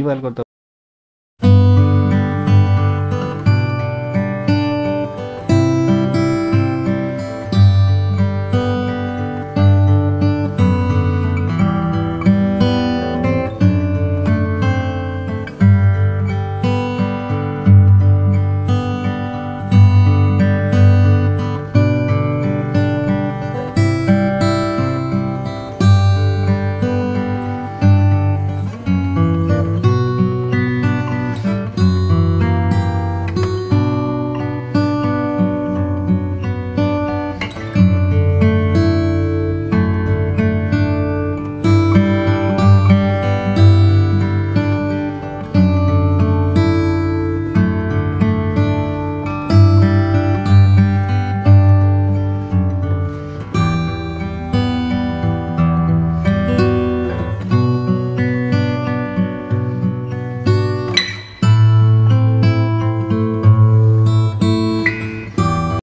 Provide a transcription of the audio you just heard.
Iba algo